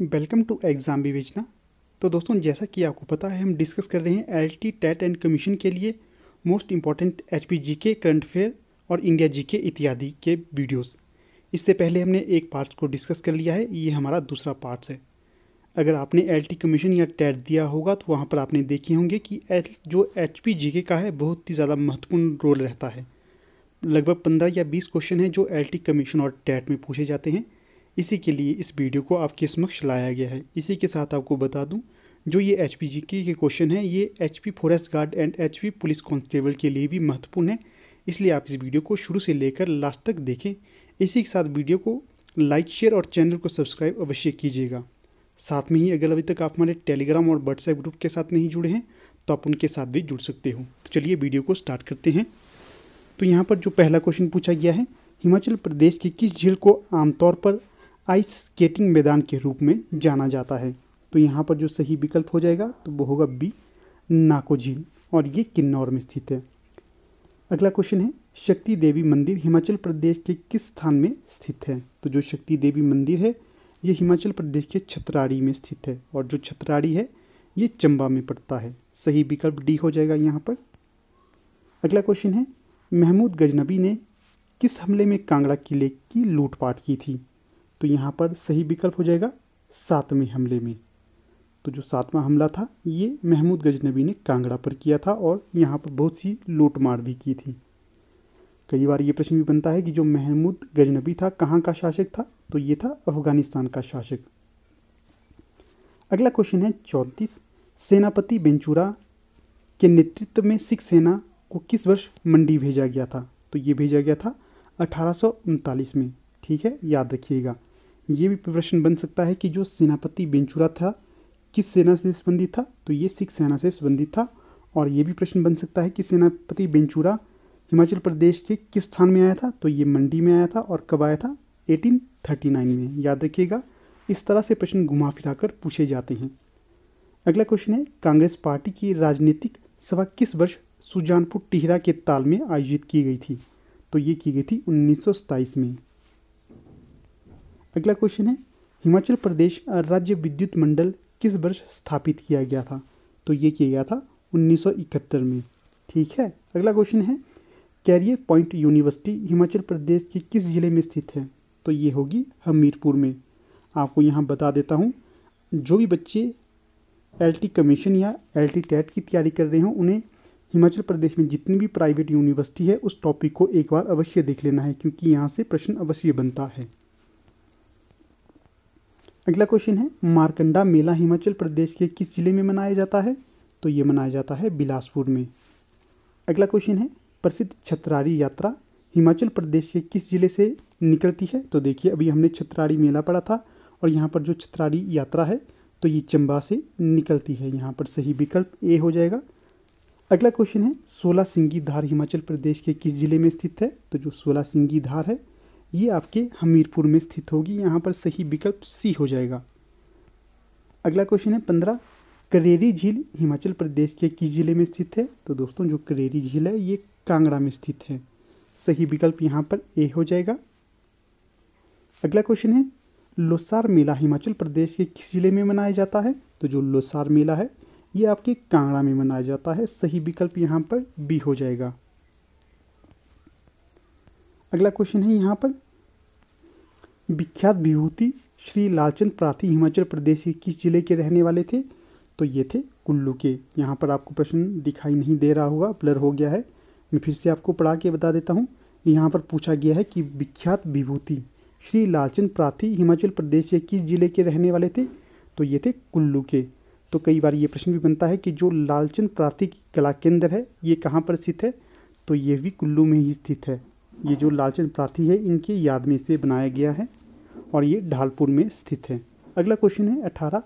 Welcome to exam विवेचना। तो दोस्तों, जैसा कि आपको पता है, हम डिस्कस कर रहे हैं L T TET and commission के लिए most important H P G K current affair और इंडिया जी के इत्यादि के वीडियोस। इससे पहले हमने एक पार्ट्स को डिस्कस कर लिया है, ये हमारा दूसरा पार्ट्स है। अगर आपने एल टी कमीशन या टेट दिया होगा तो वहाँ पर आपने देखे होंगे कि जो एच पी जी के का है, बहुत ही ज़्यादा महत्वपूर्ण रोल रहता है। लगभग पंद्रह या बीस क्वेश्चन हैं जो एल टी कमीशन और टेट में पूछे जाते हैं। इसी के लिए इस वीडियो को आपके समक्ष लाया गया है। इसी के साथ आपको बता दूँ, जो ये एच पी जी के क्वेश्चन हैं, ये H P forest guard and H P police constable के लिए भी महत्वपूर्ण है। इसलिए आप इस वीडियो को शुरू से लेकर लास्ट तक देखें। इसी के साथ वीडियो को लाइक शेयर और चैनल को सब्सक्राइब अवश्य कीजिएगा। साथ में ही अगर अभी तक आप हमारे टेलीग्राम और व्हाट्सएप ग्रुप के साथ नहीं जुड़े हैं तो आप उनके साथ भी जुड़ सकते हो। तो चलिए वीडियो को स्टार्ट करते हैं। तो यहाँ पर जो पहला क्वेश्चन पूछा गया है, हिमाचल प्रदेश की किस झील को आमतौर पर आइस स्केटिंग मैदान के रूप में जाना जाता है। तो यहाँ पर जो सही विकल्प हो जाएगा तो वो होगा बी नाको झील और ये किन्नौर में स्थित है। अगला क्वेश्चन है, शक्ति देवी मंदिर हिमाचल प्रदेश के किस स्थान में स्थित है? तो जो शक्ति देवी मंदिर है, ये हिमाचल प्रदेश के छतराड़ी में स्थित है, और जो छतराड़ी है, ये चंबा में पड़ता है। सही विकल्प डी हो जाएगा यहाँ पर। अगला क्वेश्चन है, महमूद गजनबी ने किस हमले में कांगड़ा किले की लूटपाट की थी? तो यहाँ पर सही विकल्प हो जाएगा सातवें हमले में। तो जो सातवां हमला था, ये महमूद गजनबी ने कांगड़ा पर किया था और यहाँ पर बहुत सी लूट मार भी की थी। कई बार ये प्रश्न भी बनता है कि जो महमूद गजनबी था, कहाँ का शासक था? तो ये था अफ़गानिस्तान का शासक। अगला क्वेश्चन है चौंतीस। सेनापति बेंचूरा के नेतृत्व में सिख सेना को किस वर्ष मंडी भेजा गया था? तो ये भेजा गया था अठारह सौ उनतालीस में। ठीक है, याद रखिएगा। ये भी प्रश्न बन सकता है कि जो सेनापति बेंचुरा था, किस सेना से संबंधित था? तो ये सिख सेना से संबंधित था। और ये भी प्रश्न बन सकता है कि सेनापति बेंचुरा हिमाचल प्रदेश के किस स्थान में आया था? तो ये मंडी में आया था और कब आया था? 1839 में। याद रखिएगा, इस तरह से प्रश्न घुमा फिरा कर पूछे जाते हैं। अगला क्वेश्चन है, कांग्रेस पार्टी की राजनीतिक सभा किस वर्ष सुजानपुर टिहरा के ताल में आयोजित की गई थी? तो ये की गई थी उन्नीस सौ सताइस में। अगला क्वेश्चन है, हिमाचल प्रदेश राज्य विद्युत मंडल किस वर्ष स्थापित किया गया था? तो ये किया गया था 1971 में। ठीक है? अगला क्वेश्चन है, career point university Himachal Pradesh के किस ज़िले में स्थित है? तो ये होगी हमीरपुर में। आपको यहाँ बता देता हूँ, जो भी बच्चे एल टी कमीशन या एल टी टेट की तैयारी कर रहे हों, उन्हें हिमाचल प्रदेश में जितनी भी प्राइवेट यूनिवर्सिटी है, उस टॉपिक को एक बार अवश्य देख लेना है, क्योंकि यहाँ से प्रश्न अवश्य बनता है। अगला क्वेश्चन है, मारकंडा मेला हिमाचल प्रदेश के किस ज़िले में मनाया जाता है? तो ये मनाया जाता है बिलासपुर में। अगला क्वेश्चन है, प्रसिद्ध छतरारी यात्रा हिमाचल प्रदेश के किस ज़िले से निकलती है? तो देखिए, अभी हमने छतरारी मेला पढ़ा था और यहाँ पर जो छतरारी यात्रा है तो ये चंबा से निकलती है। यहाँ पर सही विकल्प ए हो जाएगा। अगला क्वेश्चन है सोलह सिंगी धार हिमाचल प्रदेश के किस ज़िले में स्थित है? तो जो सोलह सिंगी धार है ये आपके हमीरपुर में स्थित होगी। यहाँ पर सही विकल्प सी हो जाएगा। अगला क्वेश्चन है पंद्रह। करेरी झील हिमाचल प्रदेश के किस ज़िले में स्थित है? तो दोस्तों, जो करेरी झील है, ये कांगड़ा में स्थित है। सही विकल्प यहाँ पर ए हो जाएगा। अगला क्वेश्चन है, लोसार मेला हिमाचल प्रदेश के किस ज़िले में मनाया जाता है? तो जो लोसार मेला है, ये आपके कांगड़ा में मनाया जाता है। सही विकल्प यहाँ पर बी हो जाएगा। अगला क्वेश्चन है यहाँ पर। विख्यात विभूति श्री लालचंद प्राथी हिमाचल प्रदेश के किस ज़िले के रहने वाले थे? तो ये थे कुल्लू के। यहाँ पर आपको प्रश्न दिखाई नहीं दे रहा होगा ब्लर हो गया है। मैं फिर से आपको पढ़ा के बता देता हूँ। यहाँ पर पूछा गया है कि विख्यात विभूति श्री लालचंद प्राथी हिमाचल प्रदेश के किस ज़िले के रहने वाले थे? तो ये थे कुल्लू के। तो कई बार ये प्रश्न भी बनता है कि जो लालचंद प्राथी कला केंद्र है, ये कहाँ पर स्थित है? तो ये भी कुल्लू में ही स्थित है। ये जो लालचंद प्रार्थी है, इनके याद में इसे बनाया गया है और ये ढालपुर में स्थित है। अगला क्वेश्चन है, अठारह।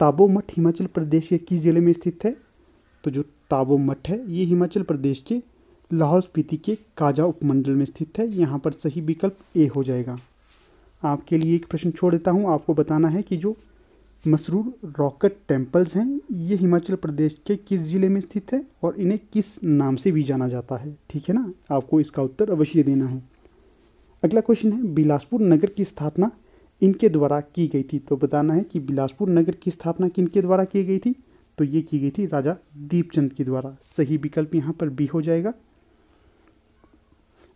ताबो मठ हिमाचल प्रदेश के किस ज़िले में स्थित है? तो जो ताबो मठ है, ये हिमाचल प्रदेश के लाहौल स्पीति के काजा उपमंडल में स्थित है। यहाँ पर सही विकल्प ए हो जाएगा। आपके लिए एक प्रश्न छोड़ देता हूँ। आपको बताना है कि जो मसरूर रॉकेट टेम्पल्स हैं। ये हिमाचल प्रदेश के किस ज़िले में स्थित है और इन्हें किस नाम से भी जाना जाता है? ठीक है ना? आपको इसका उत्तर अवश्य देना है। अगला क्वेश्चन है, बिलासपुर नगर की स्थापना इनके द्वारा की गई थी। तो बताना है कि बिलासपुर नगर की स्थापना किनके द्वारा की गई थी? तो ये की गई थी राजा दीपचंद के द्वारा। सही विकल्प यहाँ पर बी हो जाएगा।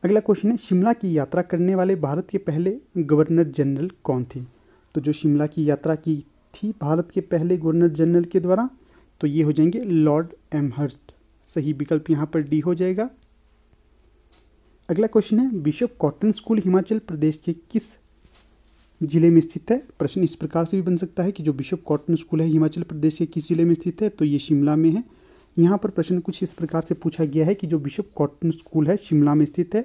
अगला क्वेश्चन है, शिमला की यात्रा करने वाले भारत के पहले गवर्नर जनरल कौन थे? तो जो शिमला की यात्रा की थी भारत के पहले गवर्नर जनरल के द्वारा तो ये हो जाएँगे लॉर्ड एमहर्स्ट। सही विकल्प यहाँ पर डी हो जाएगा। अगला क्वेश्चन है, Bishop Cotton school Himachal Pradesh के किस ज़िले में स्थित है? प्रश्न इस प्रकार से भी बन सकता है कि जो बिशप कॉटन स्कूल है हिमाचल प्रदेश के किस ज़िले में स्थित है तो ये शिमला में है। यहाँ पर प्रश्न कुछ इस प्रकार से पूछा गया है कि जो बिशप कॉटन स्कूल है शिमला में स्थित है,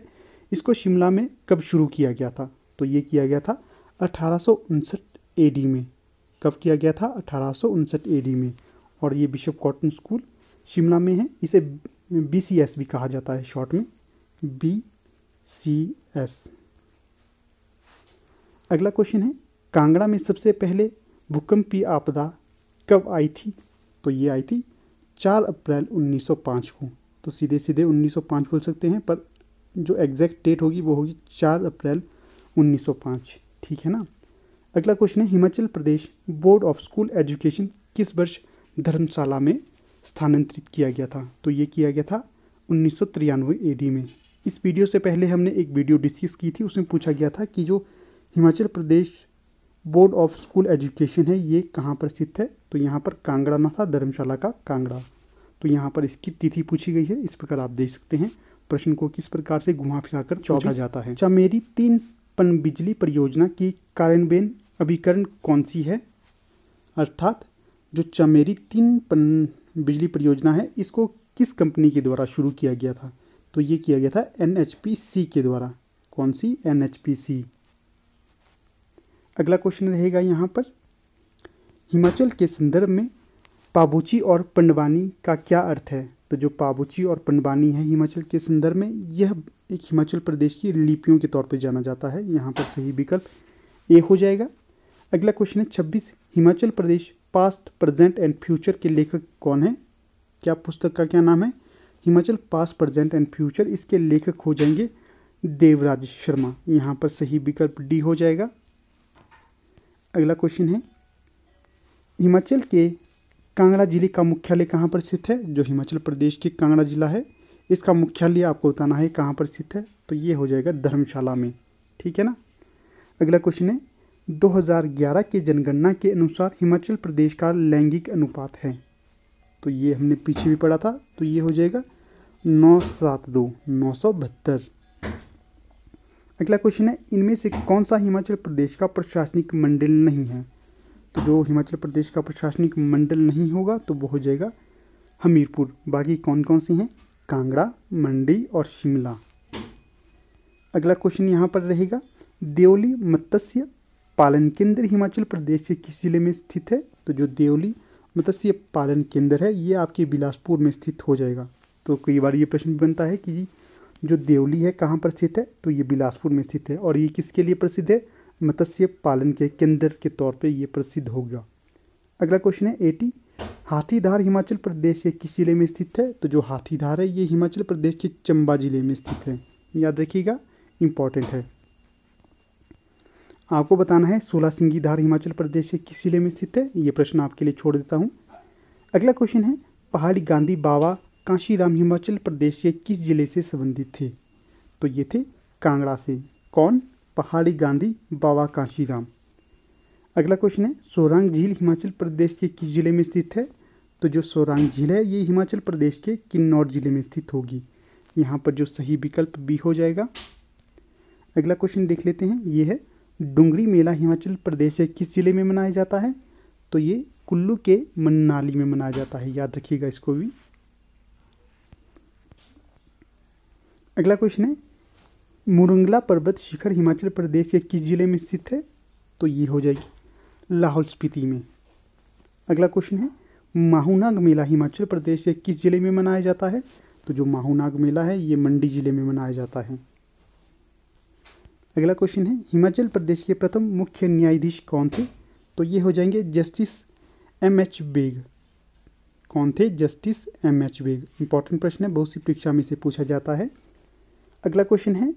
इसको शिमला में कब शुरू किया गया था? तो ये किया गया था अठारह एडी में। कब किया गया था अठारह एडी में। और ये बिशप कॉटन स्कूल शिमला में है। इसे बीसीएस भी कहा जाता है शॉर्ट में। बी सी एस अगला क्वेश्चन है, कांगड़ा में सबसे पहले भूकंपीय आपदा कब आई थी? तो ये आई थी चार अप्रैल 1905 को। तो सीधे सीधे 1905 बोल सकते हैं, पर जो एग्जैक्ट डेट होगी वो होगी चार अप्रैल 1905 ठीक है ना? अगला क्वेश्चन है Himachal Pradesh board of school education किस वर्ष धर्मशाला में स्थानांतरित किया गया था? तो ये किया गया था उन्नीस सौ एडी में। इस वीडियो से पहले हमने एक वीडियो डिस्कस की थी उसमें पूछा गया था कि जो Himachal Pradesh board of school education है ये कहाँ पर स्थित है? तो यहाँ पर कांगड़ा ना था धर्मशाला का कांगड़ा। तो यहाँ पर इसकी तिथि पूछी गई है इस प्रकार आप देख सकते हैं। प्रश्न को किस प्रकार से घुमा फिराकर चौथा जाता है? चमेरी तीन पन बिजली परियोजना की कार्यान्वयन अभिकरण कौन सी है? अर्थात जो चमेरी तीन पन, बिजली परियोजना है, इसको किस कंपनी के द्वारा शुरू किया गया था? तो ये किया गया था एनएचपीसी के द्वारा। कौन सी? एन अगला क्वेश्चन रहेगा यहाँ पर। हिमाचल के संदर्भ में पाबूची और पंडवानी का क्या अर्थ है? तो जो पाबूची और पंडवानी है हिमाचल के संदर्भ में, यह एक हिमाचल प्रदेश की लिपियों के तौर पर जाना जाता है। यहाँ पर सही विकल्प ए हो जाएगा। अगला क्वेश्चन है छब्बीस। Himachal Pradesh past present and future के लेखक कौन है? क्या पुस्तक का क्या नाम है? Himachal past present and future इसके लेखक हो जाएँगे देवराज शर्मा। यहाँ पर सही विकल्प डी हो जाएगा। अगला क्वेश्चन है, हिमाचल के कांगड़ा ज़िले का मुख्यालय कहाँ पर स्थित है? जो हिमाचल प्रदेश के कांगड़ा जिला है, इसका मुख्यालय आपको बताना है कहाँ पर स्थित है तो ये हो जाएगा धर्मशाला में। ठीक है ना? अगला क्वेश्चन है 2011 के जनगणना के अनुसार हिमाचल प्रदेश का लैंगिक अनुपात है। तो ये हमने पीछे भी पढ़ा था तो ये हो जाएगा नौ सात दो, नौ सौ बहत्तर। अगला क्वेश्चन है, इनमें से कौन सा हिमाचल प्रदेश का प्रशासनिक मंडल नहीं है? तो जो हिमाचल प्रदेश का प्रशासनिक मंडल नहीं होगा तो वो हो जाएगा हमीरपुर। बाकी कौन कौन से हैं? कांगड़ा, मंडी और शिमला। अगला क्वेश्चन यहाँ पर रहेगा, देवली, मत्स्य पालन केंद्र हिमाचल प्रदेश के किस ज़िले में स्थित है? तो जो देवली मत्स्य पालन केंद्र है, ये आपके बिलासपुर में स्थित हो जाएगा। तो कई बार ये प्रश्न भी बनता है कि जी, जो देवली है, कहाँ पर स्थित है? तो ये बिलासपुर में स्थित है। और ये किसके लिए प्रसिद्ध है? मत्स्य पालन के केंद्र के तौर पे ये प्रसिद्ध होगा अगला क्वेश्चन है, एटी हाथीधार हिमाचल प्रदेश के किस ज़िले में स्थित है? तो जो हाथीधार है, ये हिमाचल प्रदेश के चंबा ज़िले में स्थित है। याद रखिएगा, इंपॉर्टेंट है। आपको बताना है, सोलह सिंगी धार हिमाचल प्रदेश के किस ज़िले में स्थित है? ये प्रश्न आपके लिए छोड़ देता हूँ। अगला क्वेश्चन है, पहाड़ी गांधी बाबा काशीराम हिमाचल प्रदेश के किस ज़िले से संबंधित थे? तो ये थे कांगड़ा से। कौन? पहाड़ी गांधी बाबा काशीराम। अगला क्वेश्चन है, सोरांग झील हिमाचल प्रदेश के किस ज़िले में स्थित है? तो जो सोरांग झील है, ये हिमाचल प्रदेश के किन्नौर ज़िले में स्थित होगी। यहाँ पर जो सही विकल्प भी हो जाएगा। अगला क्वेश्चन देख लेते हैं। ये है डुंगरी मेला हिमाचल प्रदेश के किस ज़िले में मनाया जाता है? तो ये कुल्लू के मनाली में मनाया जाता है। याद रखिएगा इसको भी। अगला क्वेश्चन है, मुरंगला पर्वत शिखर हिमाचल प्रदेश के किस ज़िले में स्थित है? तो ये हो जाएगी लाहौल स्पीति में। अगला क्वेश्चन है, माहूनाग मेला हिमाचल प्रदेश के किस ज़िले में मनाया जाता है? तो जो माहूनाग मेला है, ये मंडी ज़िले में मनाया जाता है। अगला क्वेश्चन है, हिमाचल प्रदेश के प्रथम मुख्य न्यायाधीश कौन थे? तो ये हो जाएँगे जस्टिस एम एच बेग। कौन थे? Justice M H Beg. Important प्रश्न है, बहुत सी परीक्षा में से पूछा जाता है। अगला क्वेश्चन है,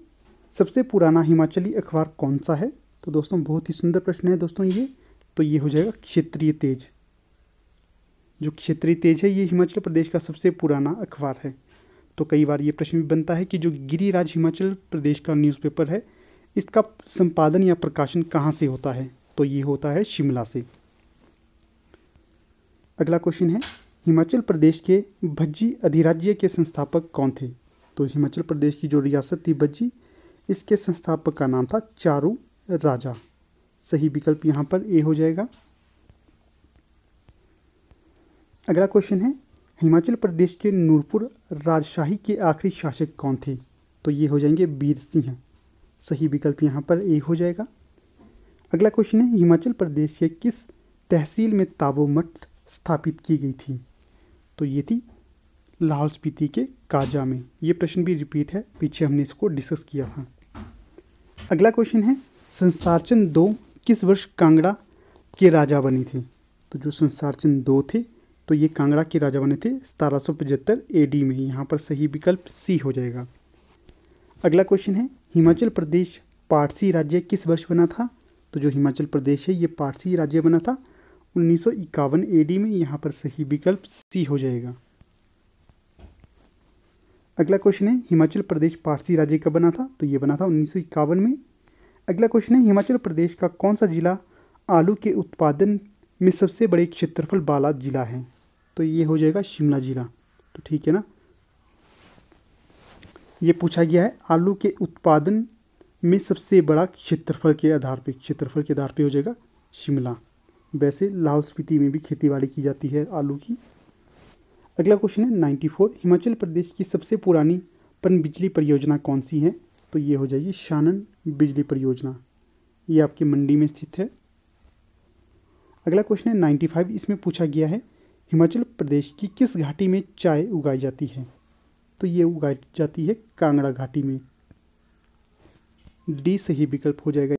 सबसे पुराना हिमाचली अखबार कौन सा है? तो दोस्तों, बहुत ही सुंदर प्रश्न है दोस्तों ये। तो ये हो जाएगा क्षेत्रीय तेज। जो क्षेत्रीय तेज है, ये हिमाचल प्रदेश का सबसे पुराना अखबार है। तो कई बार ये प्रश्न भी बनता है कि जो गिरिराज हिमाचल प्रदेश का न्यूज़पेपर है इसका संपादन या प्रकाशन कहाँ से होता है? तो ये होता है शिमला से। अगला क्वेश्चन है, हिमाचल प्रदेश के भज्जी अधिराज्य के संस्थापक कौन थे? तो हिमाचल प्रदेश की जो रियासत थी भज्जी, इसके संस्थापक का नाम था चारू राजा। सही विकल्प यहाँ पर ए हो जाएगा। अगला क्वेश्चन है, हिमाचल प्रदेश के नूरपुर राजशाही के आखिरी शासक कौन थे? तो ये हो जाएँगे वीर सिंह। सही विकल्प यहाँ पर ए हो जाएगा। अगला क्वेश्चन है, हिमाचल प्रदेश के किस तहसील में ताबो मठ स्थापित की गई थी? तो ये थी लाहौल स्पीति के काजा में। ये प्रश्न भी रिपीट है, पीछे हमने इसको डिस्कस किया था। अगला क्वेश्चन है, संसारचंद दो किस वर्ष कांगड़ा के राजा बने थे? तो जो संसारचंद दो थे तो ये कांगड़ा के राजा बने थे सतारह सौ पचहत्तर ए डी में। यहाँ पर सही विकल्प सी हो जाएगा। अगला क्वेश्चन है, हिमाचल प्रदेश पारसी राज्य किस वर्ष बना था? तो जो हिमाचल प्रदेश है, ये पारसी राज्य बना था। उन्नीस सौ इक्यावन ए डी में यहाँ पर सही विकल्प सी हो जाएगा। अगला क्वेश्चन है, हिमाचल प्रदेश पारसी राज्य कब बना था? तो ये बना था उन्नीस सौ इक्यावन में। अगला क्वेश्चन है, हिमाचल प्रदेश का कौन सा जिला आलू के उत्पादन में सबसे बड़े क्षेत्रफल वाला जिला है? तो ये हो जाएगा शिमला जिला। तो ठीक है ना? ये पूछा गया है, आलू के उत्पादन में सबसे बड़ा क्षेत्रफल के आधार पर क्षेत्रफल के आधार पर हो जाएगा शिमला। वैसे लाहौल स्पीति में भी खेतीबाड़ी की जाती है आलू की। अगला क्वेश्चन है नाइन्टी फोर, हिमाचल प्रदेश की सबसे पुरानी पन बिजली परियोजना कौन सी है? तो ये हो जाएगी शानन बिजली परियोजना। ये आपकी मंडी में स्थित है। अगला क्वेश्चन है नाइन्टी फाइव, इसमें पूछा गया है, हिमाचल प्रदेश की किस घाटी में चाय उगाई जाती है? तो ये उगाई जाती है कांगड़ा घाटी में। डी सही विकल्प हो जाएगा।